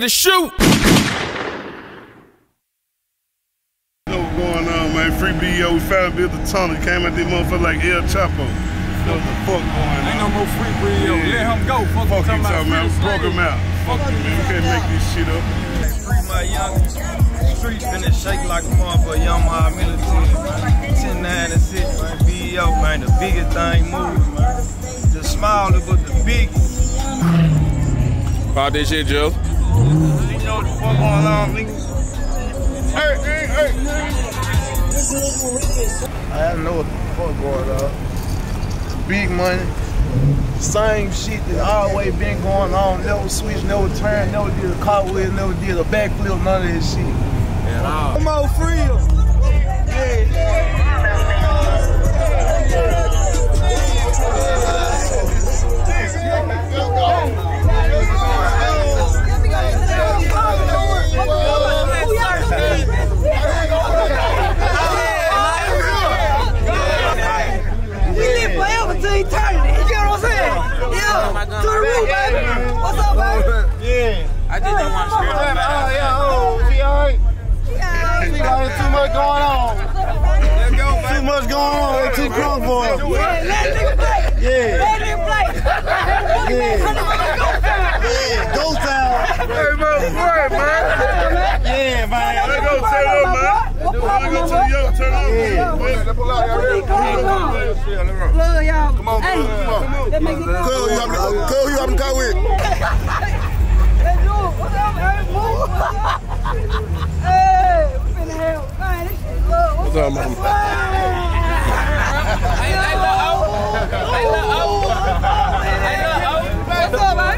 to shoot. What's going on, man? Free BO, we found built the tunnel. Came at this motherfucker like El Chapo. What the fuck going on? Ain't no more free BO. Yeah. Let him go. Fuck, Fuck you you talking about? free Broke him out. Fuck you, man. We can't make this shit up. Free my young streets finna shake like a motherfucker, young my military, man. 10, 9, and 6, man. BEO, man. The biggest thing moving, man. The smaller, but the biggest. About this shit, Joe. You know what the fuck going on, nigga? Hey, hey, hey. I know what the fuck going on. Big money. Same shit that always been going on. Never switch, never turn, never did a cartwheel, never did a backflip, none of this shit. At all. Come on, freedom. Yeah. To the roof, baby. What's up, baby? Yeah. I just don't want to scream Oh, yeah, oh, she alright? She got too much going on. Too much going on. They too crunk for her. Yeah, let nigga play. Yeah. Let nigga play. Yeah. Go town. Hey, man, boy, man. Yeah, man. Let's go turn up, man. What Let's problem, go to my the yo, turn up. Yeah. Love y'all. Come on, Hey, come on. Let me get going. Cuz, you have to, cuz, you have to go with. Let's do it. What's up, man? Move. Hey, we finna have, man, this shit love. What's up, mama? What's up, man?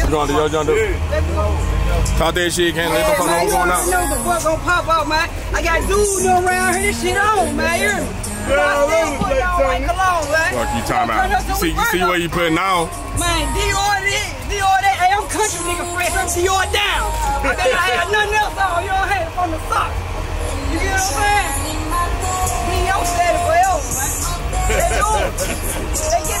You going to yo, John Doe? Talk that shit, can't let them fuck know what's going on. know the fuck gonna pop out, man. I got dudes around here, this shit on, man. You hear me? Yeah, I still put it on like cologne, man. Fuck you talking about. You see, you see what you putting on? Man, Dior this, Dior that. Hey, I'm country nigga fresh. I'm Dior down. I better not have nothing else on. You don't have it from the sock. You get what I'm saying? Dior said it forever, man. They do it. They get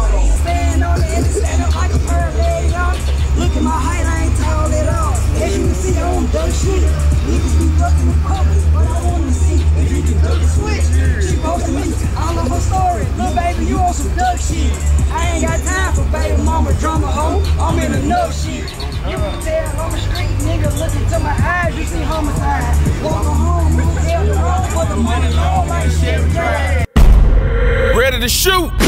to shoot.